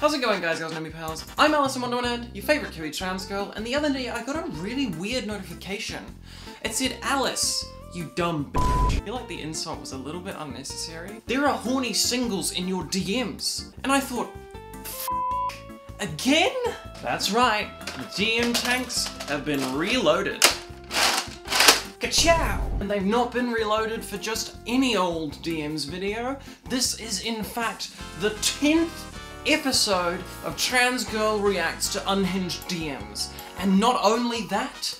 How's it going guys, girls, and pals? I'm Alice in Wonderland, your favourite Kiwi trans girl, and the other day I got a really weird notification. It said, Alice, you dumb bitch. I feel like the insult was a little bit unnecessary. There are horny singles in your DMs. And I thought, again? That's right, the DM tanks have been reloaded. Ka-chow! And they've not been reloaded for just any old DMs video. This is in fact the 10th episode of Trans Girl Reacts to Unhinged DMs. And not only that,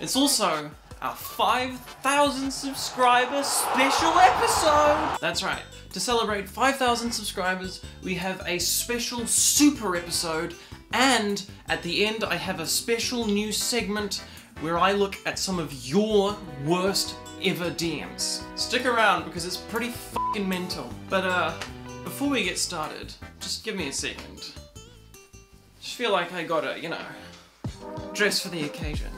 it's also our 5,000 subscriber special episode! That's right, to celebrate 5,000 subscribers, we have a special super episode, and at the end I have a special new segment where I look at some of your worst ever DMs. Stick around because it's pretty fucking mental. But uh, before we get started, just give me a second. Just feel like I gotta, you know, dress for the occasion.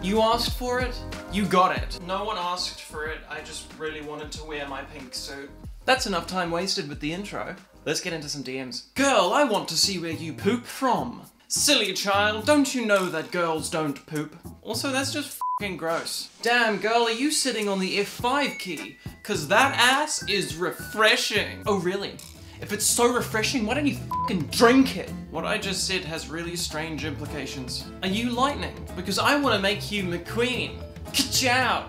You asked for it, you got it. No one asked for it, I just really wanted to wear my pink suit. That's enough time wasted with the intro. Let's get into some DMs. Girl, I want to see where you poop from. Silly child, don't you know that girls don't poop? Also, that's just fing gross. Damn, girl, are you sitting on the F5 key? Cause that ass is refreshing. Oh, really? If it's so refreshing, why don't you fucking drink it? What I just said has really strange implications. Are you lightning? Because I want to make you McQueen. Ka-chow!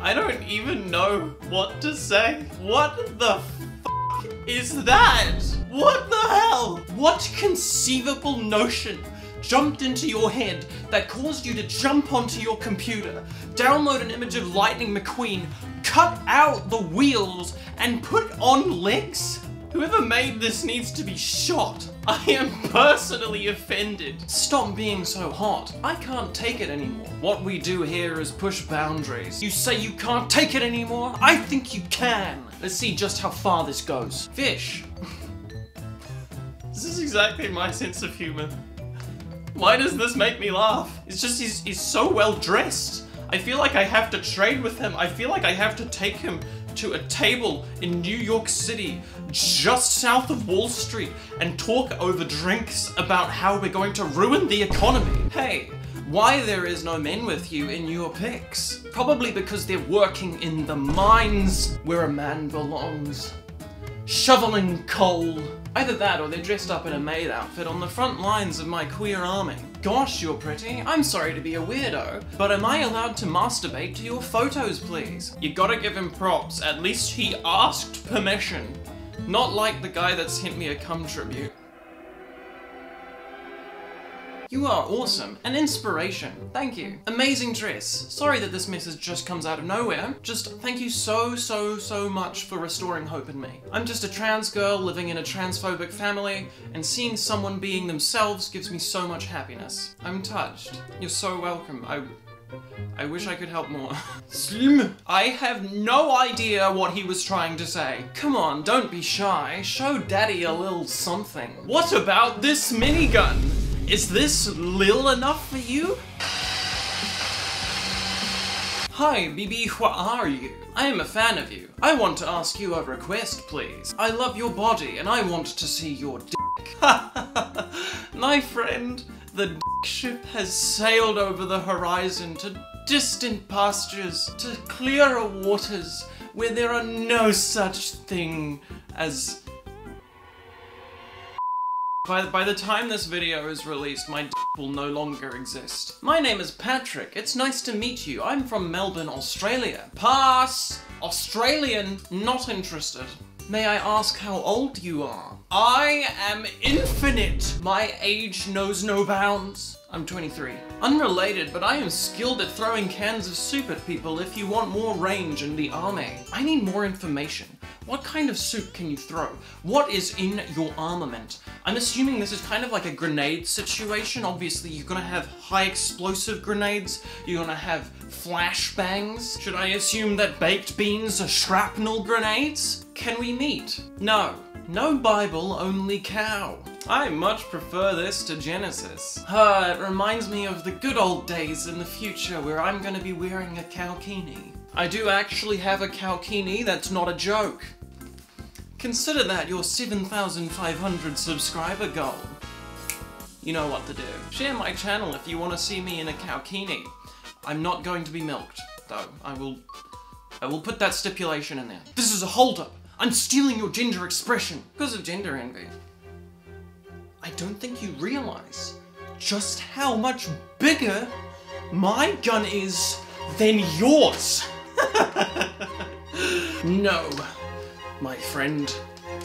I don't even know what to say. What the fuck is that? What the hell? What conceivable notion jumped into your head that caused you to jump onto your computer, download an image of Lightning McQueen, cut out the wheels, and put on legs? Whoever made this needs to be shot. I am personally offended. Stop being so hot. I can't take it anymore. What we do here is push boundaries. You say you can't take it anymore? I think you can. Let's see just how far this goes. Fish. This is exactly my sense of humor. Why does this make me laugh? It's just he's, he's so well dressed. I feel like I have to trade with him. I feel like I have to take him to a table in New York City, just south of Wall Street, and talk over drinks about how we're going to ruin the economy. Hey, why there is no men with you in your pics? Probably because they're working in the mines where a man belongs. Shoveling coal. Either that or they're dressed up in a maid outfit on the front lines of my queer army. Gosh, you're pretty. I'm sorry to be a weirdo, but am I allowed to masturbate to your photos, please? You gotta give him props. At least he asked permission. Not like the guy that sent me a cum tribute. You are awesome. An inspiration. Thank you. Amazing dress. Sorry that this message just comes out of nowhere. Just thank you so, so, so much for restoring hope in me. I'm just a trans girl living in a transphobic family, and seeing someone being themselves gives me so much happiness. I'm touched. You're so welcome. I I wish I could help more. Slim! I have no idea what he was trying to say. Come on, don't be shy. Show daddy a little something. What about this minigun? Is this lil enough for you? Hi, BB, what are you? I am a fan of you. I want to ask you a request, please. I love your body and I want to see your dick. My friend, the dick ship has sailed over the horizon to distant pastures, to clearer waters where there are no such thing as by, by the time this video is released, my will no longer exist. My name is Patrick. It's nice to meet you. I'm from Melbourne, Australia. Pass! Australian, not interested. May I ask how old you are? I am infinite! My age knows no bounds. I'm 23. Unrelated, but I am skilled at throwing cans of soup at people if you want more range in the army. I need more information. What kind of soup can you throw? What is in your armament? I'm assuming this is kind of like a grenade situation. Obviously, you're gonna have high explosive grenades. You're gonna have flashbangs. Should I assume that baked beans are shrapnel grenades? Can we meet? No. No Bible, only cow. I much prefer this to Genesis. Ah, it reminds me of the good old days in the future where I'm gonna be wearing a cowkini. I do actually have a cowkini, that's not a joke. Consider that your 7,500 subscriber goal. You know what to do. Share my channel if you want to see me in a cowkini. I'm not going to be milked, though. I will... I will put that stipulation in there. This is a holdup! I'm stealing your gender expression! Because of gender envy. I don't think you realize just how much bigger my gun is than yours. no, my friend.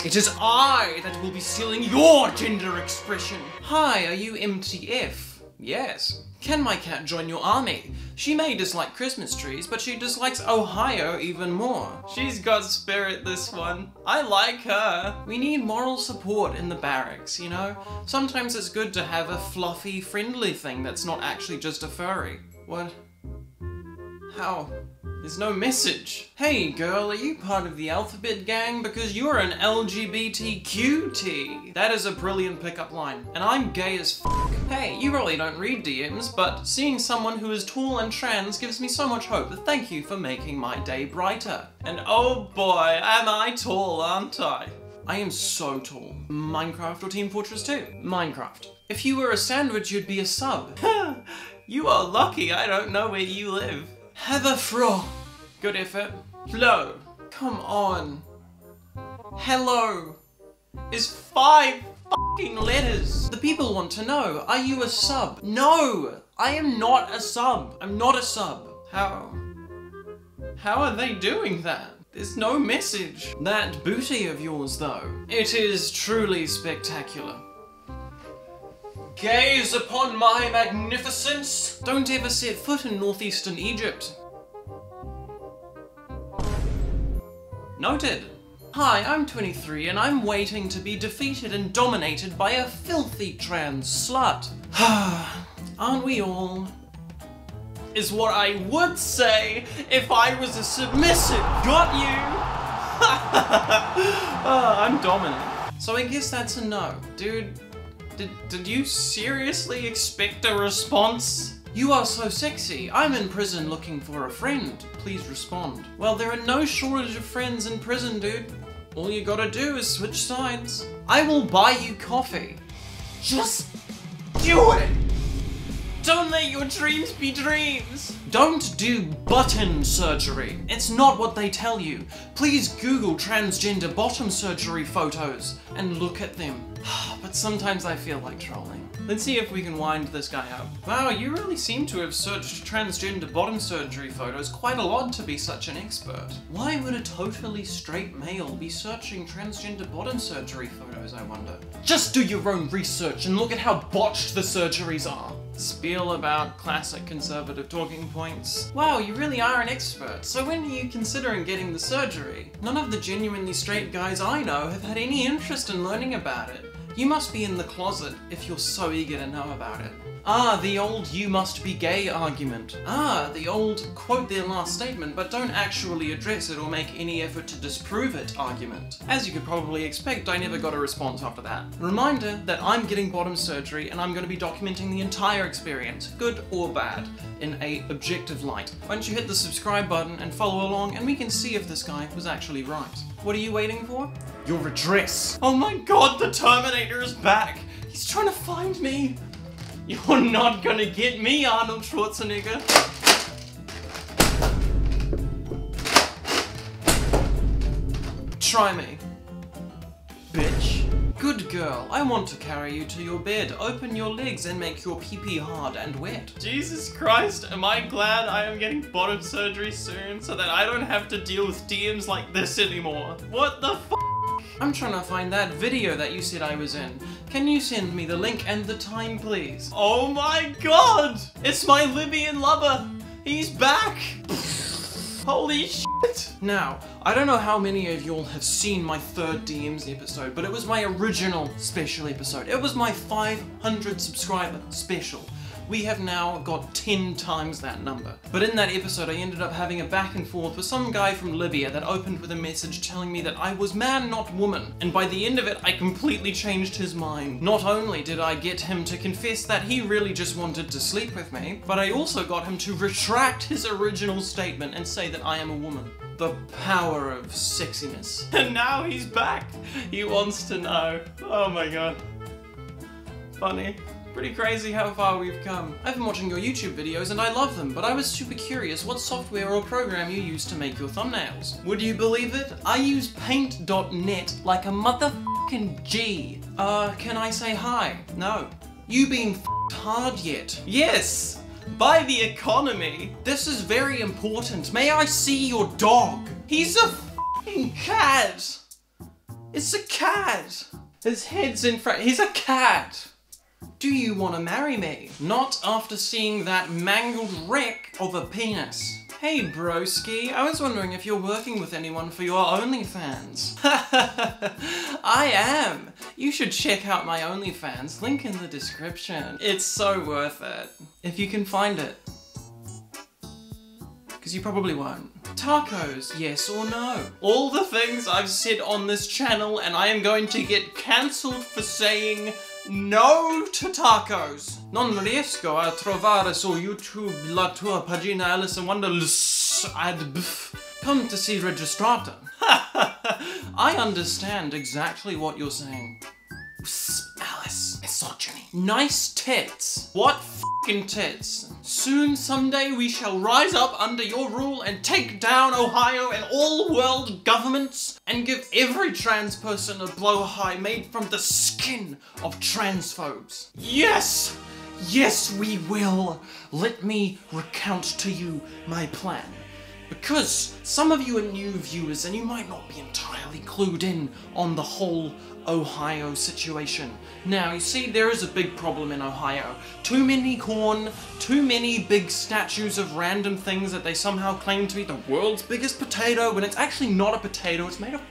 It is I that will be stealing your gender expression. Hi, are you MTF? Yes. Can my cat join your army? She may dislike Christmas trees, but she dislikes Ohio even more. She's got spirit, this one. I like her. We need moral support in the barracks, you know? Sometimes it's good to have a fluffy, friendly thing that's not actually just a furry. What? How? There's no message. Hey girl, are you part of the alphabet gang? Because you're an LGBTQT. That is a brilliant pickup line. And I'm gay as fuck. Hey, you really don't read DMs, but seeing someone who is tall and trans gives me so much hope. Thank you for making my day brighter. And oh boy, am I tall, aren't I? I am so tall. Minecraft or Team Fortress 2? Minecraft. If you were a sandwich, you'd be a sub. you are lucky I don't know where you live. Heather Fro. Good effort. Flo. Come on. Hello. Is five fucking letters. The people want to know, are you a sub? No! I am not a sub. I'm not a sub. How? How are they doing that? There's no message. That booty of yours, though. It is truly spectacular. Gaze upon my magnificence! Don't ever set foot in northeastern Egypt. Noted. Hi, I'm 23 and I'm waiting to be defeated and dominated by a filthy trans slut. Aren't we all? Is what I would say if I was a submissive. Got you! oh, I'm dominant. So I guess that's a no. Dude, did, did you seriously expect a response? You are so sexy. I'm in prison looking for a friend. Please respond. Well, there are no shortage of friends in prison, dude. All you gotta do is switch sides. I will buy you coffee. Just do it! Don't let your dreams be dreams! Don't do button surgery. It's not what they tell you. Please Google transgender bottom surgery photos and look at them. but sometimes I feel like trolling. Let's see if we can wind this guy up. Wow, you really seem to have searched transgender bottom surgery photos quite a lot to be such an expert. Why would a totally straight male be searching transgender bottom surgery photos, I wonder? Just do your own research and look at how botched the surgeries are. Spiel about classic conservative talking points. Wow, you really are an expert. So when are you considering getting the surgery? None of the genuinely straight guys I know have had any interest in learning about it. You must be in the closet if you're so eager to know about it. Ah, the old you must be gay argument. Ah, the old quote their last statement but don't actually address it or make any effort to disprove it argument. As you could probably expect, I never got a response after that. Reminder that I'm getting bottom surgery and I'm going to be documenting the entire experience, good or bad, in a objective light. Why don't you hit the subscribe button and follow along and we can see if this guy was actually right. What are you waiting for? Your redress. Oh my god, the Terminator is back! He's trying to find me! You're not gonna get me, Arnold Schwarzenegger. Try me. Bitch. Good girl, I want to carry you to your bed. Open your legs and make your pee-pee hard and wet. Jesus Christ, am I glad I am getting bottom surgery soon so that I don't have to deal with DMs like this anymore. What the f I'm trying to find that video that you said I was in. Can you send me the link and the time, please? Oh my god! It's my Libyan lover! He's back! Holy shit! Now, I don't know how many of y'all have seen my third DMs episode, but it was my original special episode. It was my 500 subscriber special. We have now got 10 times that number. But in that episode, I ended up having a back and forth with some guy from Libya that opened with a message telling me that I was man, not woman. And by the end of it, I completely changed his mind. Not only did I get him to confess that he really just wanted to sleep with me, but I also got him to retract his original statement and say that I am a woman. The power of sexiness. And now he's back. He wants to know. Oh my god. Funny. Pretty crazy how far we've come. I've been watching your YouTube videos and I love them, but I was super curious what software or program you use to make your thumbnails. Would you believe it? I use paint.net like a motherfucking G. Uh, can I say hi? No. You been f***ed hard yet? Yes! By the economy. This is very important. May I see your dog? He's a f***ing cat! It's a cat! His head's in front- he's a cat! Do you want to marry me? Not after seeing that mangled wreck of a penis. Hey broski, I was wondering if you're working with anyone for your OnlyFans. I am! You should check out my OnlyFans, link in the description. It's so worth it. If you can find it. Because you probably won't. Tacos, yes or no? All the things I've said on this channel and I am going to get cancelled for saying no to tacos. Non riesco a trovare su YouTube la tua pagina Alice in Wonderless ad bf. Come to see registrata. I understand exactly what you're saying. Misogyny. Nice tits. What f***ing tits? Soon, someday, we shall rise up under your rule and take down Ohio and all world governments and give every trans person a blow high made from the skin of transphobes. Yes! Yes, we will! Let me recount to you my plan. Because some of you are new viewers and you might not be entirely clued in on the whole Ohio situation. Now, you see, there is a big problem in Ohio. Too many corn, too many big statues of random things that they somehow claim to be the world's biggest potato when it's actually not a potato, it's made of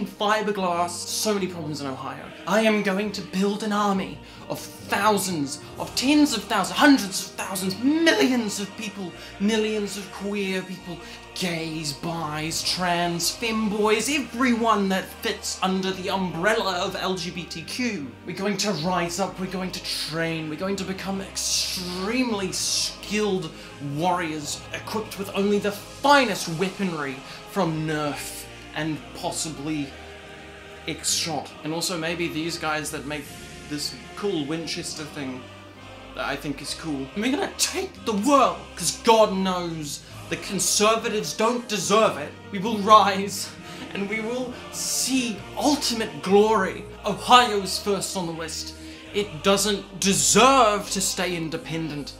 fiberglass. So many problems in Ohio. I am going to build an army of thousands, of tens of thousands, hundreds of thousands, millions of people, millions of queer people, gays, bis, trans, femboys, everyone that fits under the umbrella of LGBTQ. We're going to rise up, we're going to train, we're going to become extremely skilled warriors equipped with only the finest weaponry from Nerf and possibly X-Shot. And also maybe these guys that make this cool Winchester thing that I think is cool. And we're gonna take the world, because God knows the conservatives don't deserve it. We will rise and we will see ultimate glory. Ohio's first on the list. It doesn't deserve to stay independent.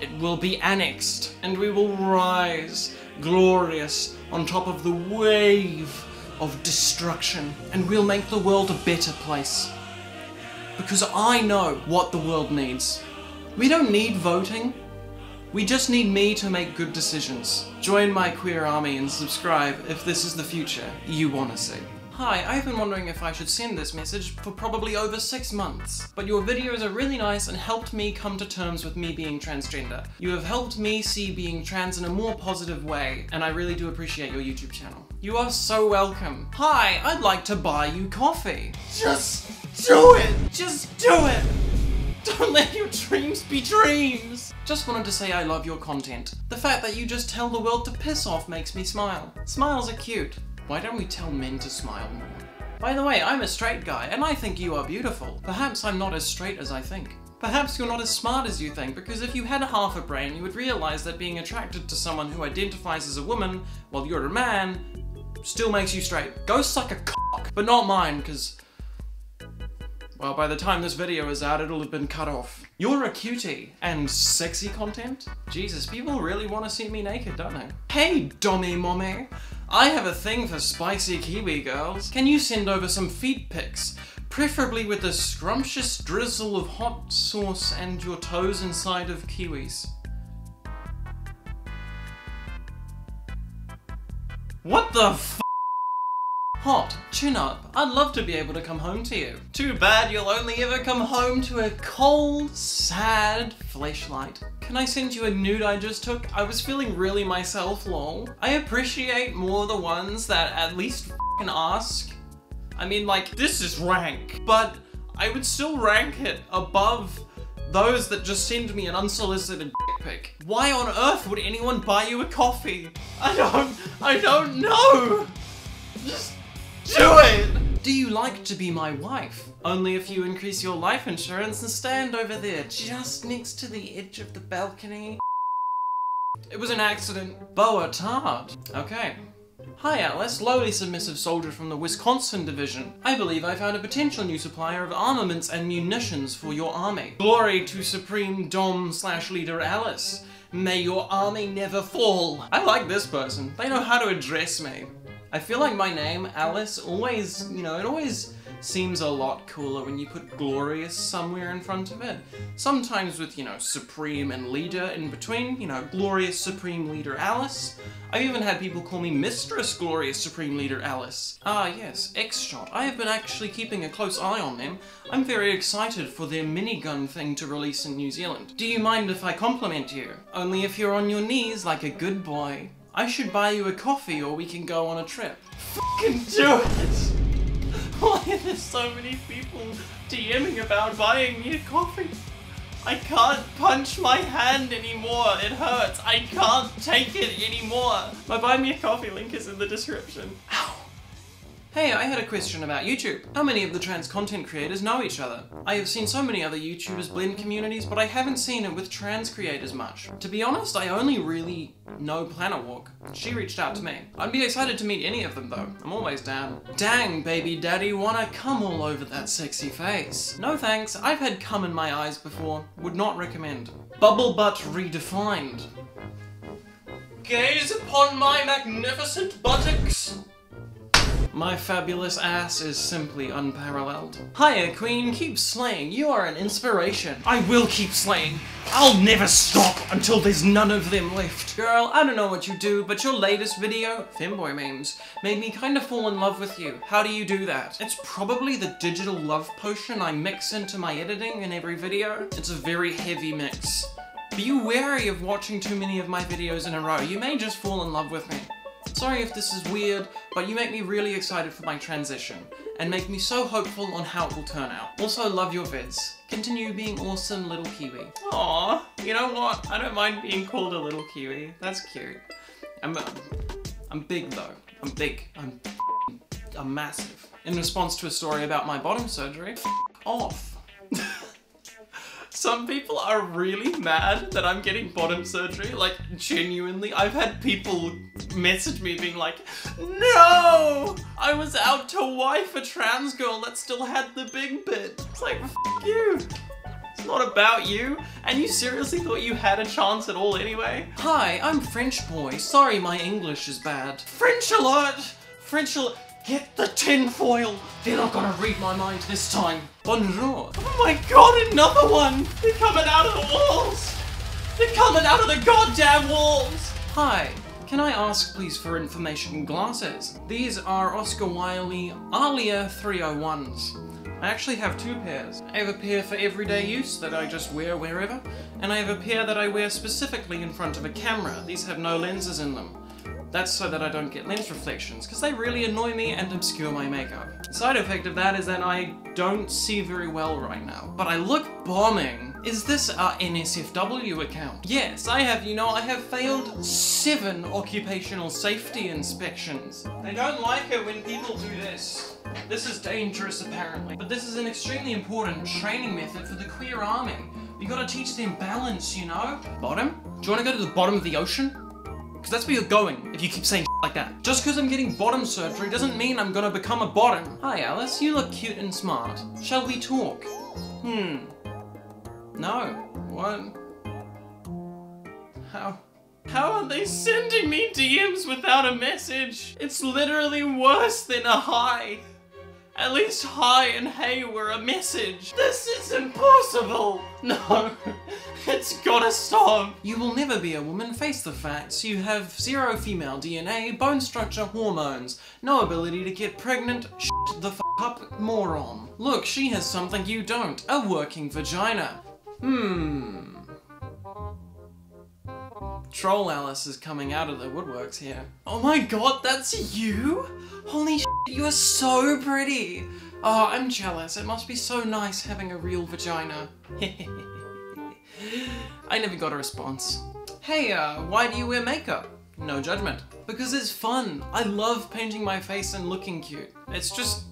It will be annexed and we will rise glorious on top of the wave of destruction and we'll make the world a better place. Because I know what the world needs. We don't need voting. We just need me to make good decisions. Join my queer army and subscribe if this is the future you want to see. Hi, I've been wondering if I should send this message for probably over six months, but your videos are really nice and helped me come to terms with me being transgender. You have helped me see being trans in a more positive way, and I really do appreciate your YouTube channel. You are so welcome. Hi, I'd like to buy you coffee. Just do it! Just do it! Don't let your dreams be dreams! Just wanted to say I love your content. The fact that you just tell the world to piss off makes me smile. Smiles are cute. Why don't we tell men to smile more? By the way, I'm a straight guy, and I think you are beautiful. Perhaps I'm not as straight as I think. Perhaps you're not as smart as you think, because if you had half a brain, you would realize that being attracted to someone who identifies as a woman while you're a man still makes you straight. Go suck a cock, but not mine, because well, by the time this video is out, it'll have been cut off. You're a cutie. And sexy content? Jesus, people really want to see me naked, don't they? Hey, Dommy Mommy! I have a thing for spicy Kiwi girls. Can you send over some feet pics? Preferably with a scrumptious drizzle of hot sauce and your toes inside of kiwis. What the f- Hot, chin up. I'd love to be able to come home to you. Too bad you'll only ever come home to a cold, sad flashlight. Can I send you a nude I just took? I was feeling really myself, lol. I appreciate more the ones that at least can ask. I mean, like, this is rank, but I would still rank it above those that just send me an unsolicited pic. Why on earth would anyone buy you a coffee? I don't, I don't know. Just do it! Do you like to be my wife? Only if you increase your life insurance and stand over there, just next to the edge of the balcony. It was an accident. Boa Tard. Okay. Hi Alice, lowly submissive soldier from the Wisconsin division. I believe I found a potential new supplier of armaments and munitions for your army. Glory to Supreme Dom slash leader Alice. May your army never fall. I like this person. They know how to address me. I feel like my name, Alice, always, you know, it always seems a lot cooler when you put glorious somewhere in front of it. Sometimes with, you know, supreme and leader in between, you know, glorious supreme leader Alice. I've even had people call me Mistress Glorious Supreme Leader Alice. Ah yes, X-Shot. I have been actually keeping a close eye on them. I'm very excited for their minigun thing to release in New Zealand. Do you mind if I compliment you? Only if you're on your knees like a good boy. I should buy you a coffee or we can go on a trip. Fucking do it! Why are there so many people DMing about buying me a coffee? I can't punch my hand anymore. It hurts. I can't take it anymore. My buy me a coffee link is in the description. Hey, I had a question about YouTube. How many of the trans content creators know each other? I have seen so many other YouTubers blend communities, but I haven't seen it with trans creators much. To be honest, I only really know Planet Walk. She reached out to me. I'd be excited to meet any of them though. I'm always down. Dang, baby daddy, wanna come all over that sexy face. No thanks, I've had cum in my eyes before. Would not recommend. Bubble butt redefined. Gaze upon my magnificent buttocks. My fabulous ass is simply unparalleled. Hiya, queen, keep slaying. You are an inspiration. I will keep slaying. I'll never stop until there's none of them left. Girl, I don't know what you do, but your latest video, Femboy memes, made me kind of fall in love with you. How do you do that? It's probably the digital love potion I mix into my editing in every video. It's a very heavy mix. Be wary of watching too many of my videos in a row. You may just fall in love with me. Sorry if this is weird, but you make me really excited for my transition, and make me so hopeful on how it will turn out. Also love your vids. Continue being awesome little kiwi. Aww, you know what? I don't mind being called a little kiwi. That's cute. I'm, uh, I'm big though. I'm big. I'm, I'm massive. In response to a story about my bottom surgery, off. Some people are really mad that I'm getting bottom surgery. Like, genuinely, I've had people message me being like, No! I was out to wife a trans girl that still had the big bit. It's like, F you. It's not about you. And you seriously thought you had a chance at all anyway? Hi, I'm French boy. Sorry my English is bad. French alert! French alert. Get the tinfoil! They're not gonna read my mind this time. Bonjour. Oh my god, another one! They're coming out of the walls! They're coming out of the goddamn walls! Hi, can I ask please for information glasses? These are Oscar Wylee Alia 301s. I actually have two pairs. I have a pair for everyday use that I just wear wherever, and I have a pair that I wear specifically in front of a camera. These have no lenses in them. That's so that I don't get lens reflections, because they really annoy me and obscure my makeup. Side effect of that is that I don't see very well right now. But I look bombing. Is this our NSFW account? Yes, I have, you know, I have failed seven occupational safety inspections. They don't like it when people do this. This is dangerous apparently. But this is an extremely important training method for the queer army. You gotta teach them balance, you know? Bottom? Do you wanna go to the bottom of the ocean? Because that's where you're going if you keep saying like that. Just because I'm getting bottom surgery doesn't mean I'm gonna become a bottom. Hi Alice, you look cute and smart. Shall we talk? Hmm. No. What? How? How are they sending me DMs without a message? It's literally worse than a hi. At least hi and hey were a message. This is impossible. No, it's gotta stop. You will never be a woman, face the facts. You have zero female DNA, bone structure, hormones, no ability to get pregnant, Shut the f up, moron. Look, she has something you don't, a working vagina. Hmm. Troll Alice is coming out of the woodworks here. Oh my god, that's you? Holy shit, you are so pretty. Oh, I'm jealous. It must be so nice having a real vagina. I never got a response. Hey, uh, why do you wear makeup? No judgment. Because it's fun. I love painting my face and looking cute. It's just...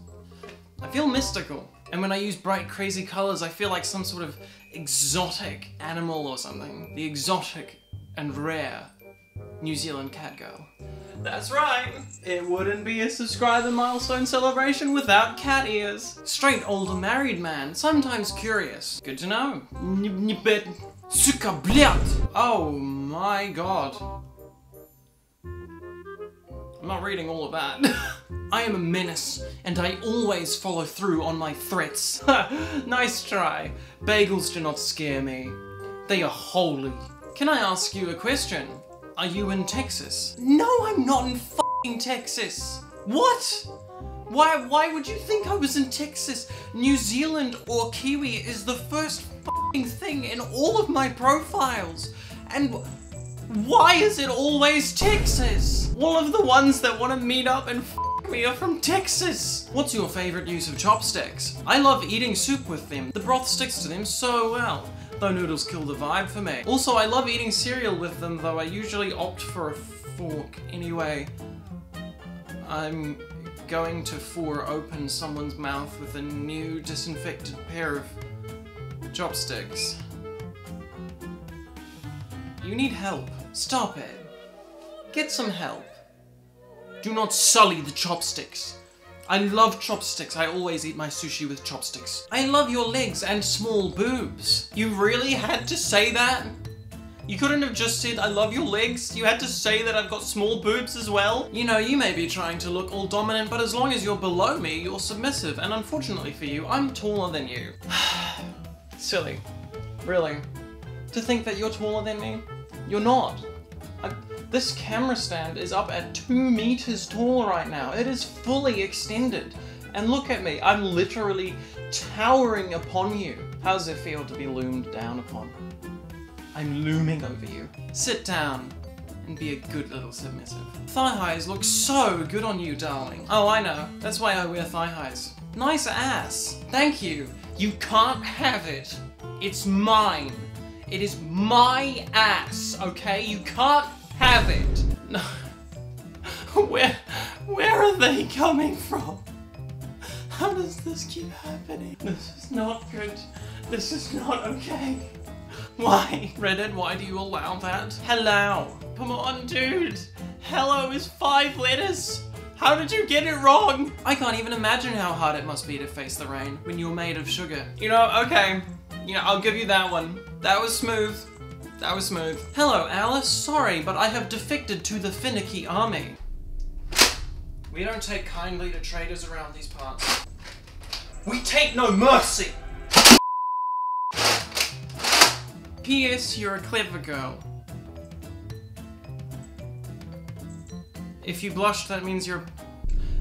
I feel mystical. And when I use bright, crazy colors, I feel like some sort of exotic animal or something. The exotic and rare New Zealand cat girl. That's right. It wouldn't be a subscriber milestone celebration without cat ears. Straight older married man, sometimes curious. Good to know. Oh my god. I'm not reading all of that. I am a menace, and I always follow through on my threats. nice try. Bagels do not scare me. They are holy. Can I ask you a question? Are you in Texas? No, I'm not in fucking Texas. What? Why, why would you think I was in Texas? New Zealand or Kiwi is the first fucking thing in all of my profiles. And why is it always Texas? All of the ones that want to meet up and me are from Texas. What's your favorite use of chopsticks? I love eating soup with them. The broth sticks to them so well though noodles kill the vibe for me. Also, I love eating cereal with them, though I usually opt for a fork. Anyway, I'm going to for open someone's mouth with a new disinfected pair of chopsticks. You need help. Stop it. Get some help. Do not sully the chopsticks. I love chopsticks. I always eat my sushi with chopsticks. I love your legs and small boobs. You really had to say that? You couldn't have just said, I love your legs. You had to say that I've got small boobs as well. You know, you may be trying to look all dominant, but as long as you're below me, you're submissive. And unfortunately for you, I'm taller than you. Silly. Really. To think that you're taller than me? You're not. I this camera stand is up at two meters tall right now. It is fully extended. And look at me, I'm literally towering upon you. How does it feel to be loomed down upon? I'm looming over you. Sit down and be a good little submissive. Thigh highs look so good on you, darling. Oh, I know. That's why I wear thigh highs. Nice ass. Thank you. You can't have it. It's mine. It is my ass, okay? You can't have it. No. Where, where are they coming from? How does this keep happening? This is not good. This is not okay. Why? Reddit, why do you allow that? Hello. Come on, dude. Hello is five letters. How did you get it wrong? I can't even imagine how hard it must be to face the rain when you're made of sugar. You know, okay. You know, I'll give you that one. That was smooth. That was smooth. Hello, Alice. Sorry, but I have defected to the finicky army. We don't take kindly to traitors around these parts. We take no mercy! P.S. You're a clever girl. If you blush, that means you're...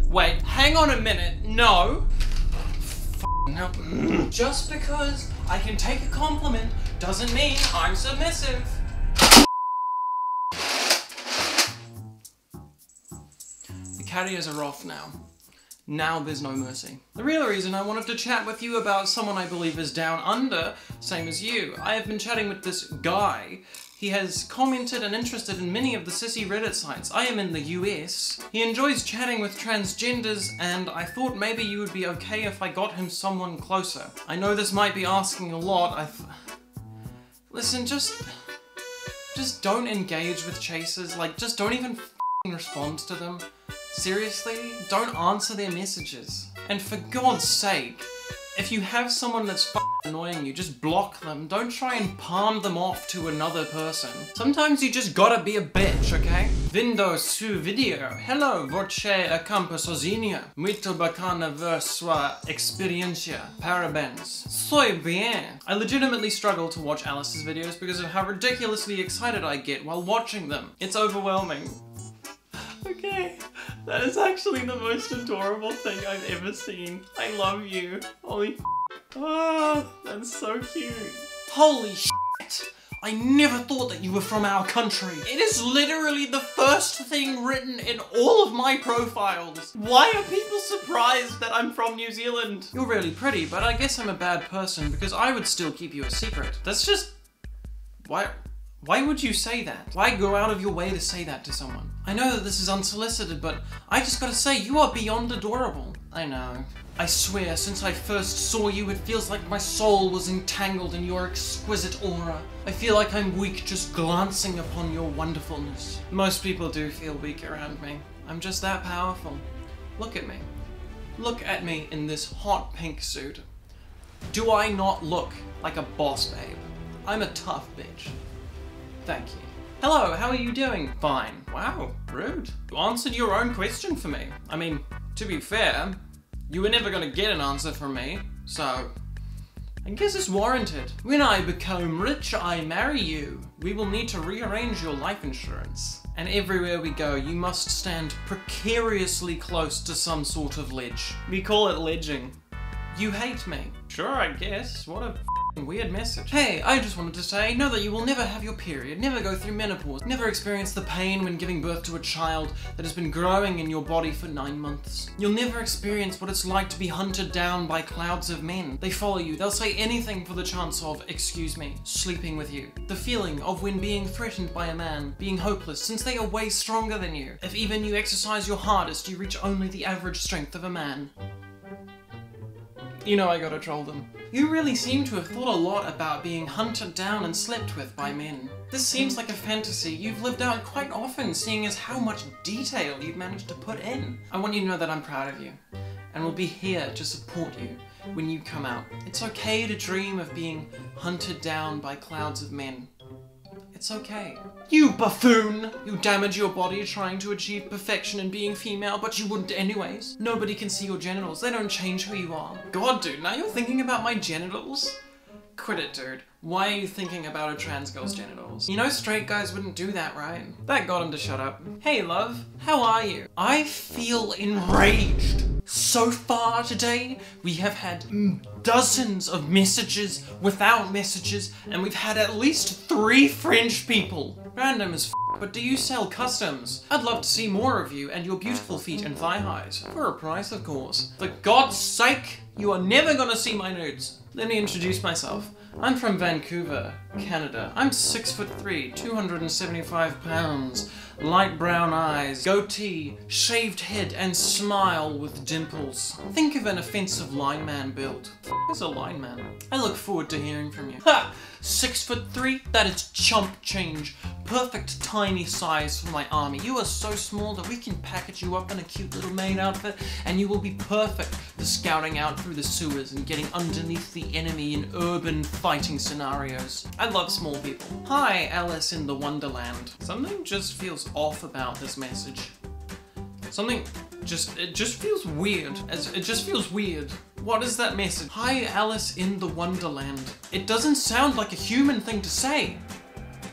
Wait, hang on a minute. No! Just because I can take a compliment doesn't mean I'm submissive. The carriers are off now. Now there's no mercy. The real reason I wanted to chat with you about someone I believe is down under, same as you. I have been chatting with this guy. He has commented and interested in many of the sissy Reddit sites. I am in the US. He enjoys chatting with transgenders and I thought maybe you would be okay if I got him someone closer. I know this might be asking a lot. I Listen, just... Just don't engage with chasers. Like, just don't even respond to them. Seriously? Don't answer their messages. And for God's sake, If you have someone that's annoying you, just block them. Don't try and palm them off to another person. Sometimes you just gotta be a bitch, okay? Vindo su video. Hello, voce a campo sozinha. Muito bacana ver sua experiencia. Parabéns. Soy bien. I legitimately struggle to watch Alice's videos because of how ridiculously excited I get while watching them. It's overwhelming. Okay, that is actually the most adorable thing I've ever seen. I love you. Holy Oh, that's so cute. Holy shit! I never thought that you were from our country. It is literally the first thing written in all of my profiles. Why are people surprised that I'm from New Zealand? You're really pretty, but I guess I'm a bad person because I would still keep you a secret. That's just... Why... Why would you say that? Why go out of your way to say that to someone? I know that this is unsolicited, but I just gotta say, you are beyond adorable. I know. I swear, since I first saw you, it feels like my soul was entangled in your exquisite aura. I feel like I'm weak just glancing upon your wonderfulness. Most people do feel weak around me. I'm just that powerful. Look at me. Look at me in this hot pink suit. Do I not look like a boss babe? I'm a tough bitch. Thank you. Hello, how are you doing? Fine. Wow, rude. You answered your own question for me. I mean, to be fair, you were never gonna get an answer from me, so I guess it's warranted. When I become rich, I marry you. We will need to rearrange your life insurance. And everywhere we go, you must stand precariously close to some sort of ledge. We call it ledging. You hate me. Sure, I guess. What a weird message. Hey, I just wanted to say, know that you will never have your period, never go through menopause, never experience the pain when giving birth to a child that has been growing in your body for nine months. You'll never experience what it's like to be hunted down by clouds of men. They follow you, they'll say anything for the chance of, excuse me, sleeping with you. The feeling of when being threatened by a man, being hopeless, since they are way stronger than you. If even you exercise your hardest, you reach only the average strength of a man. You know I gotta troll them. You really seem to have thought a lot about being hunted down and slept with by men. This seems like a fantasy you've lived out quite often, seeing as how much detail you've managed to put in. I want you to know that I'm proud of you, and will be here to support you when you come out. It's okay to dream of being hunted down by clouds of men. It's okay. You buffoon! You damage your body trying to achieve perfection in being female, but you wouldn't anyways. Nobody can see your genitals. They don't change who you are. God, dude, now you're thinking about my genitals? Quit it, dude. Why are you thinking about a trans girl's genitals? You know straight guys wouldn't do that, right? That got him to shut up. Hey, love. How are you? I feel enraged. So far today, we have had dozens of messages without messages, and we've had at least three French people. Random as but do you sell customs? I'd love to see more of you and your beautiful feet and thigh highs. For a price, of course. For God's sake, you are never gonna see my nudes. Let me introduce myself. I'm from Vancouver, Canada. I'm 6 foot 3, 275 pounds, light brown eyes, goatee, shaved head, and smile with dimples. Think of an offensive lineman build. F is a lineman. I look forward to hearing from you. Ha! Six foot three? That is chump change. Perfect tiny size for my army. You are so small that we can package you up in a cute little maid outfit and you will be perfect for scouting out through the sewers and getting underneath the enemy in urban fighting scenarios. I love small people. Hi, Alice in the Wonderland. Something just feels off about this message. Something just, it just feels weird. As It just feels weird. What is that message? Hi, Alice in the Wonderland. It doesn't sound like a human thing to say.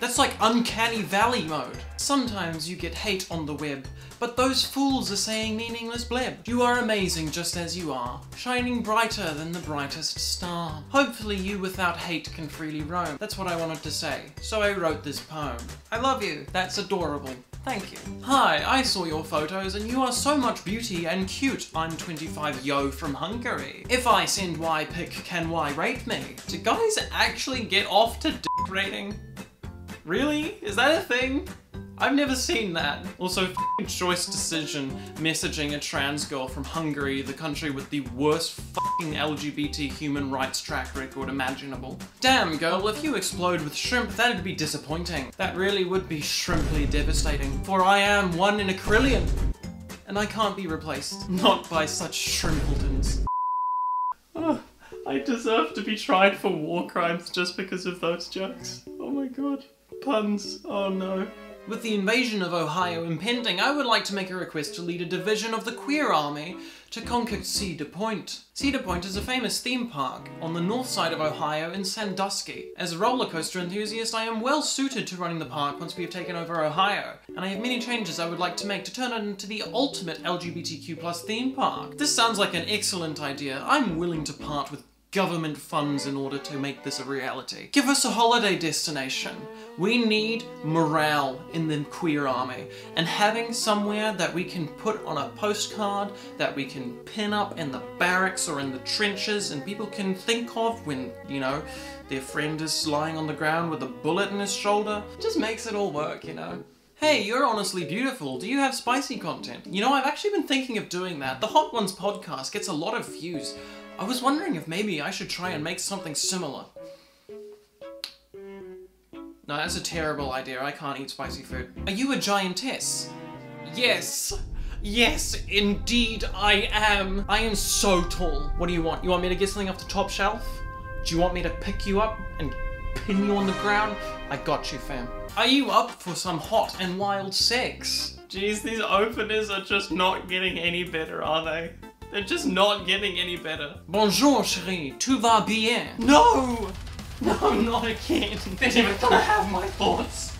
That's like uncanny valley mode. Sometimes you get hate on the web, but those fools are saying meaningless bleb. You are amazing just as you are, shining brighter than the brightest star. Hopefully you without hate can freely roam. That's what I wanted to say, so I wrote this poem. I love you, that's adorable. Thank you. Hi, I saw your photos and you are so much beauty and cute. I'm 25 yo from Hungary. If I send Y pic, can Y rate me? Do guys actually get off to dick rating? Really? Is that a thing? I've never seen that. Also, choice decision messaging a trans girl from Hungary, the country with the worst LGBT human rights track record imaginable. Damn, girl, if you explode with shrimp, that'd be disappointing. That really would be shrimply devastating, for I am one in a krillion. And I can't be replaced. Not by such shrimpletons. Oh, I deserve to be tried for war crimes just because of those jokes. Oh my god. Puns. Oh no. With the invasion of Ohio impending, I would like to make a request to lead a division of the Queer Army to conquer Cedar Point. Cedar Point is a famous theme park on the north side of Ohio in Sandusky. As a roller coaster enthusiast, I am well suited to running the park once we have taken over Ohio, and I have many changes I would like to make to turn it into the ultimate LGBTQ plus theme park. This sounds like an excellent idea. I'm willing to part with government funds in order to make this a reality. Give us a holiday destination. We need morale in the queer army and having somewhere that we can put on a postcard that we can pin up in the barracks or in the trenches and people can think of when, you know, their friend is lying on the ground with a bullet in his shoulder. Just makes it all work, you know. Hey, you're honestly beautiful. Do you have spicy content? You know, I've actually been thinking of doing that. The Hot Ones podcast gets a lot of views. I was wondering if maybe I should try and mm. make something similar. No, that's a terrible idea. I can't eat spicy food. Are you a giantess? Yes. Yes, indeed I am. I am so tall. What do you want? You want me to get something off the top shelf? Do you want me to pick you up and pin you on the ground? I got you, fam. Are you up for some hot and wild sex? Jeez, these openers are just not getting any better, are they? They're just not getting any better. Bonjour, chérie. Tout va bien? No! No, I'm not again. They're never gonna have my thoughts.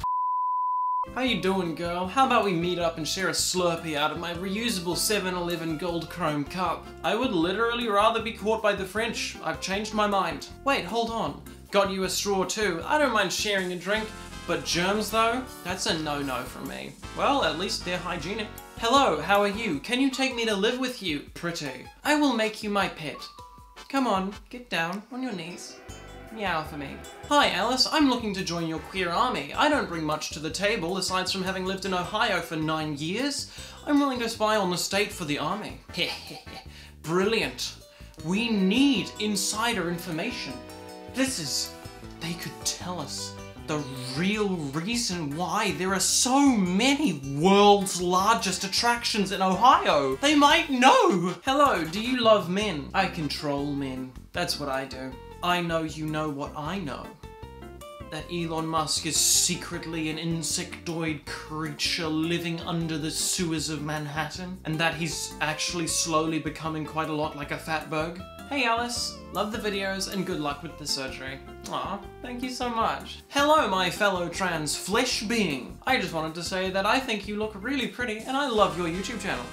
How you doing, girl? How about we meet up and share a Slurpee out of my reusable 7-Eleven gold chrome cup? I would literally rather be caught by the French. I've changed my mind. Wait, hold on. Got you a straw too. I don't mind sharing a drink, but germs though? That's a no-no from me. Well, at least they're hygienic. Hello, how are you? Can you take me to live with you? Pretty. I will make you my pet. Come on, get down on your knees. Meow for me. Hi Alice, I'm looking to join your queer army. I don't bring much to the table aside from having lived in Ohio for nine years. I'm willing to spy on the state for the army. Brilliant. We need insider information. This is... They could tell us the real reason why there are so many world's largest attractions in Ohio. They might know. Hello, do you love men? I control men. That's what I do. I know you know what I know. That Elon Musk is secretly an insectoid creature living under the sewers of Manhattan, and that he's actually slowly becoming quite a lot like a fatberg. Hey Alice, love the videos and good luck with the surgery. Aw, thank you so much. Hello my fellow trans flesh being. I just wanted to say that I think you look really pretty and I love your YouTube channel.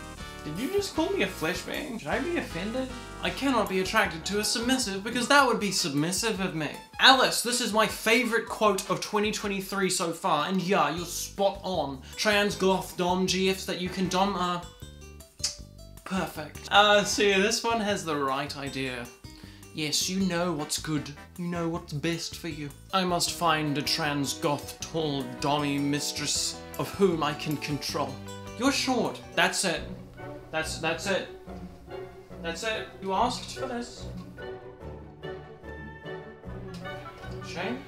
Did you just call me a flesh being? Should I be offended? I cannot be attracted to a submissive because that would be submissive of me. Alice, this is my favorite quote of 2023 so far, and yeah, you're spot on. Trans goth dom gifs that you can dom are Perfect. Uh, see, this one has the right idea. Yes, you know what's good. You know what's best for you. I must find a trans goth tall dommy mistress of whom I can control. You're short. That's it. That's that's it. That's it. You asked for this. Shane?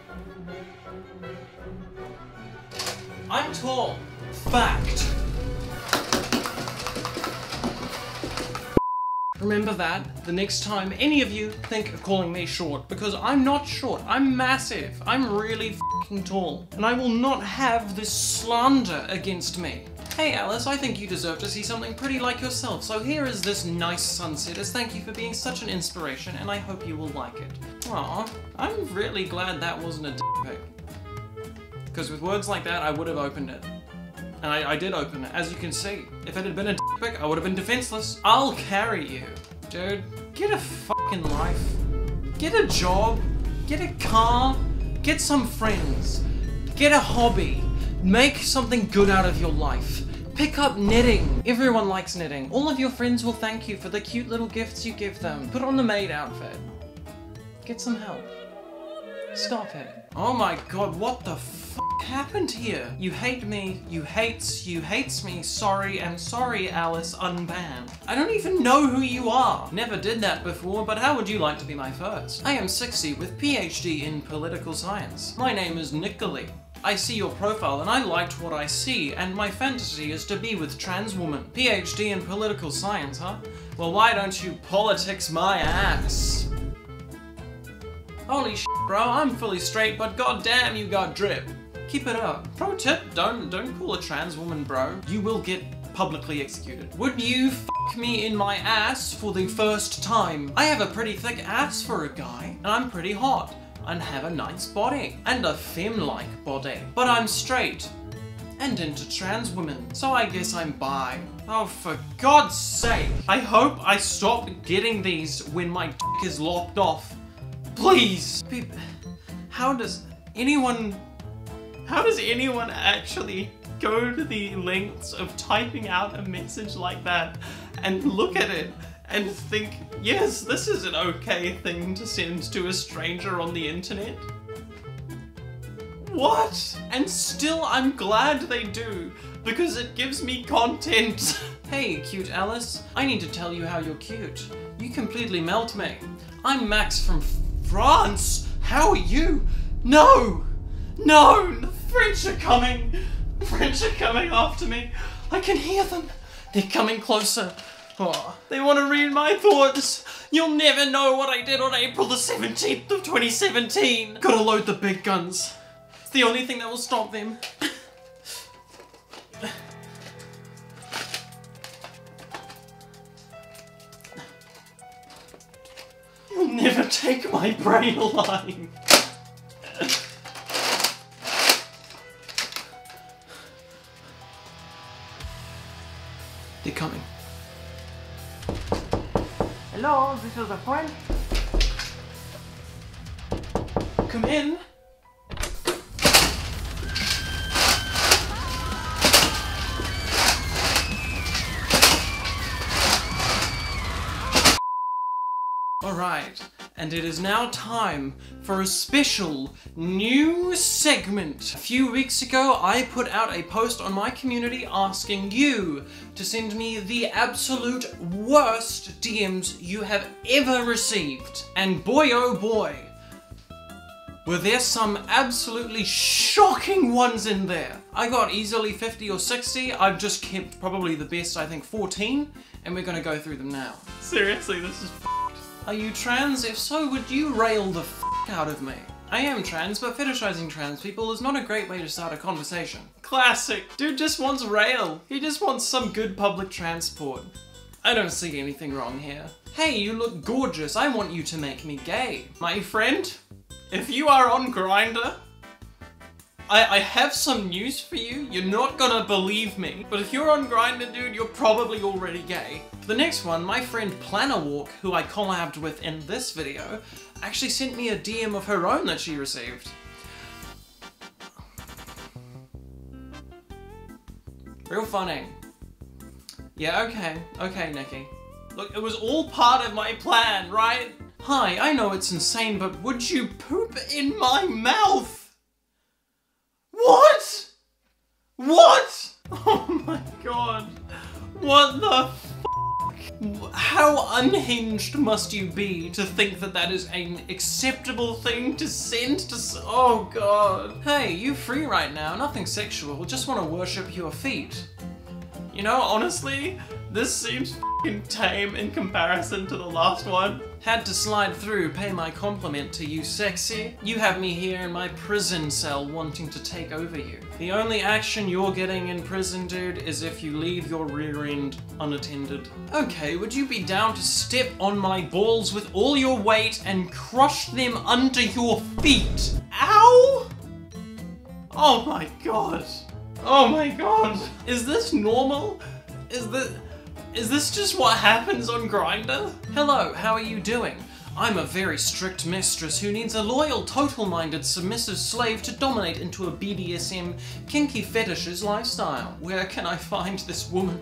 I'm tall. Fact. Remember that the next time any of you think of calling me short, because I'm not short, I'm massive, I'm really tall, and I will not have this slander against me. Hey Alice, I think you deserve to see something pretty like yourself, so here is this nice sunset as thank you for being such an inspiration, and I hope you will like it. Aw, I'm really glad that wasn't a dick pic. Because with words like that, I would have opened it. And I, I, did open it, as you can see. If it had been a I would have been defenseless. I'll carry you. Dude, get a fucking life. Get a job. Get a car. Get some friends. Get a hobby. Make something good out of your life. Pick up knitting. Everyone likes knitting. All of your friends will thank you for the cute little gifts you give them. Put on the maid outfit. Get some help. Stop it. Oh my god, what the happened here? You hate me, you hates, you hates me, sorry, and sorry, Alice, unbanned. I don't even know who you are. Never did that before, but how would you like to be my first? I am 60 with PhD in political science. My name is Nicolai. I see your profile and I liked what I see, and my fantasy is to be with trans woman. PhD in political science, huh? Well, why don't you politics my ass? Holy shit, bro, I'm fully straight, but goddamn, you got drip. Keep it up. Pro tip, don't don't call a trans woman bro. You will get publicly executed. Would you fuck me in my ass for the first time? I have a pretty thick ass for a guy, and I'm pretty hot, and have a nice body, and a femme-like body. But I'm straight, and into trans women, so I guess I'm bi. Oh, for God's sake. I hope I stop getting these when my dick is lopped off. Please. How does anyone... How does anyone actually go to the lengths of typing out a message like that and look at it and think, yes, this is an okay thing to send to a stranger on the internet? What? And still I'm glad they do, because it gives me content. hey, cute Alice. I need to tell you how you're cute. You completely melt me. I'm Max from France. How are you? No! No! French are coming! French are coming after me. I can hear them. They're coming closer. Oh, they want to read my thoughts. You'll never know what I did on April the 17th of 2017. Gotta load the big guns. It's the only thing that will stop them. You'll never take my brain alive. Hello, this is a friend. Come in. Alright, and it is now time for a special new segment. A few weeks ago, I put out a post on my community asking you to send me the absolute worst DMs you have ever received. And boy oh boy, were there some absolutely shocking ones in there. I got easily 50 or 60, I've just kept probably the best, I think 14, and we're gonna go through them now. Seriously, this is are you trans? If so, would you rail the f out of me? I am trans, but fetishizing trans people is not a great way to start a conversation. Classic. Dude just wants rail. He just wants some good public transport. I don't see anything wrong here. Hey, you look gorgeous. I want you to make me gay. My friend, if you are on Grindr, I, I have some news for you. You're not gonna believe me. But if you're on Grindr, dude, you're probably already gay. For the next one, my friend Plannerwalk, who I collabed with in this video, actually sent me a DM of her own that she received. Real funny. Yeah, okay. Okay, Nikki. Look, it was all part of my plan, right? Hi, I know it's insane, but would you poop in my mouth? What? What? Oh my god. What the How unhinged must you be to think that that is an acceptable thing to send to s- Oh god. Hey, you free right now, nothing sexual, just want to worship your feet. You know, honestly, this seems tame in comparison to the last one. Had to slide through, pay my compliment to you, sexy. You have me here in my prison cell wanting to take over you. The only action you're getting in prison, dude, is if you leave your rear end unattended. Okay, would you be down to step on my balls with all your weight and crush them under your feet? Ow! Oh my god. Oh my god. Is this normal? Is this... Is this just what happens on Grindr? Hello, how are you doing? I'm a very strict mistress who needs a loyal, total-minded, submissive slave to dominate into a BDSM, kinky fetishes lifestyle. Where can I find this woman?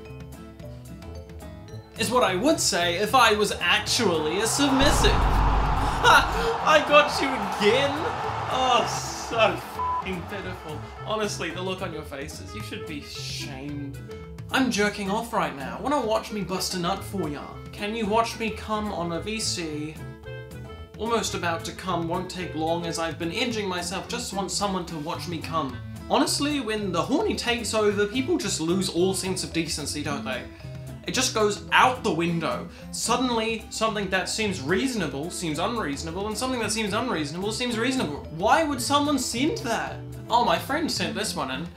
Is what I would say if I was actually a submissive. Ha! I got you again? Oh, so f***ing pitiful. Honestly, the look on your faces, you should be shamed. I'm jerking off right now. Wanna watch me bust a nut for ya? Can you watch me come on a VC? Almost about to come won't take long as I've been injuring myself, just want someone to watch me come. Honestly, when the horny takes over, people just lose all sense of decency, don't they? It just goes out the window. Suddenly, something that seems reasonable seems unreasonable, and something that seems unreasonable seems reasonable. Why would someone send that? Oh, my friend sent this one in.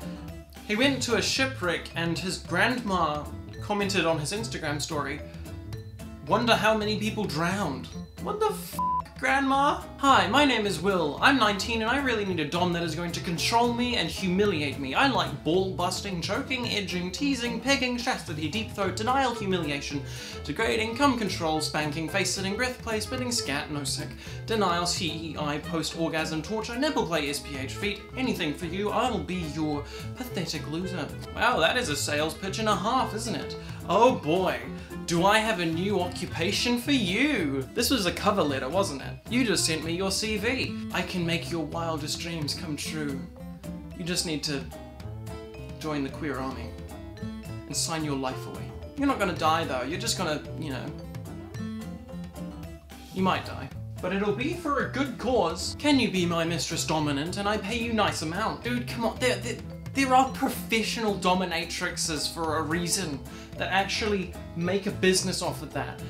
He went to a shipwreck and his grandma commented on his Instagram story, Wonder how many people drowned. What the f Grandma? Hi, my name is Will. I'm 19 and I really need a dom that is going to control me and humiliate me. I like ball busting, choking, edging, teasing, pegging, chastity, deep throat, denial, humiliation, degrading, cum control, spanking, face sitting, breath play, spitting, scat, no sick, denial, CEI, post orgasm, torture, nipple play, SPH, feet, anything for you. I'll be your pathetic loser. Wow, that is a sales pitch and a half, isn't it? Oh boy, do I have a new occupation for you? This was a cover letter, wasn't it? You just sent me your CV. I can make your wildest dreams come true. You just need to join the queer army and sign your life away. You're not gonna die though, you're just gonna, you know, you might die. But it'll be for a good cause. Can you be my mistress dominant and I pay you nice amount? Dude, come on, there, there, there are professional dominatrixes for a reason that actually make a business off of that.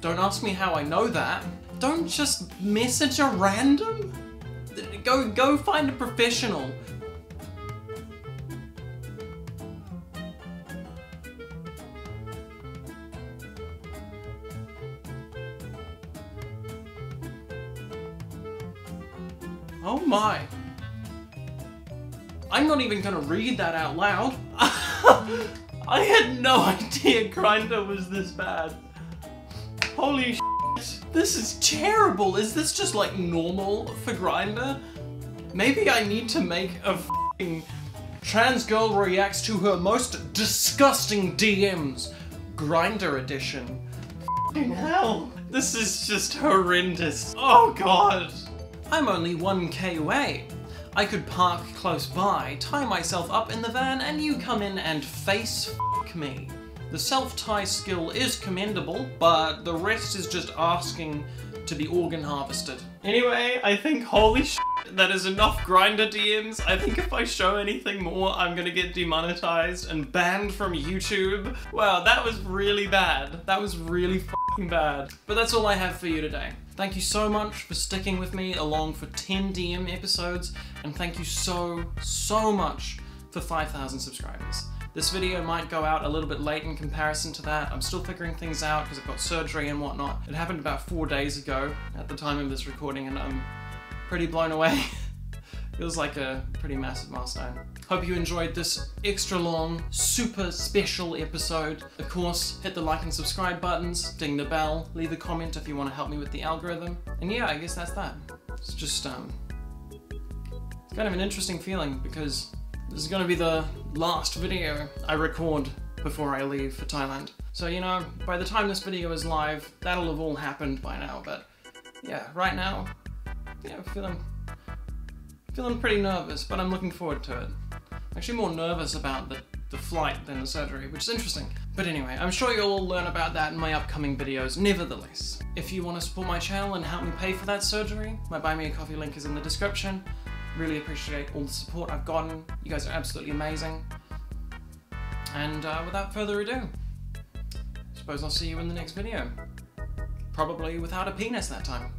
Don't ask me how I know that. Don't just message a random. Go, go find a professional. Oh my. I'm not even gonna read that out loud. I had no idea Grindr was this bad. Holy shit. This is terrible. Is this just like normal for Grindr? Maybe I need to make a fing trans girl reacts to her most disgusting DMs. Grindr edition. F***ing hell. This is just horrendous. Oh god. I'm only 1k away. I could park close by, tie myself up in the van, and you come in and face me. The self-tie skill is commendable, but the rest is just asking to be organ harvested. Anyway, I think holy sh that is enough Grindr DMs. I think if I show anything more, I'm gonna get demonetized and banned from YouTube. Wow, that was really bad. That was really bad. But that's all I have for you today. Thank you so much for sticking with me along for 10 DM episodes, and thank you so, so much for 5,000 subscribers. This video might go out a little bit late in comparison to that. I'm still figuring things out because I've got surgery and whatnot. It happened about four days ago at the time of this recording, and I'm pretty blown away. Feels like a pretty massive milestone. Hope you enjoyed this extra long, super special episode. Of course, hit the like and subscribe buttons, ding the bell, leave a comment if you want to help me with the algorithm. And yeah, I guess that's that. It's just, um, it's kind of an interesting feeling because this is gonna be the last video I record before I leave for Thailand. So, you know, by the time this video is live, that'll have all happened by now, but yeah, right now, yeah, feeling, feeling pretty nervous, but I'm looking forward to it actually more nervous about the, the flight than the surgery, which is interesting. But anyway, I'm sure you'll all learn about that in my upcoming videos, nevertheless. If you want to support my channel and help me pay for that surgery, my Buy Me A Coffee link is in the description. Really appreciate all the support I've gotten. You guys are absolutely amazing. And uh, without further ado, I suppose I'll see you in the next video. Probably without a penis that time.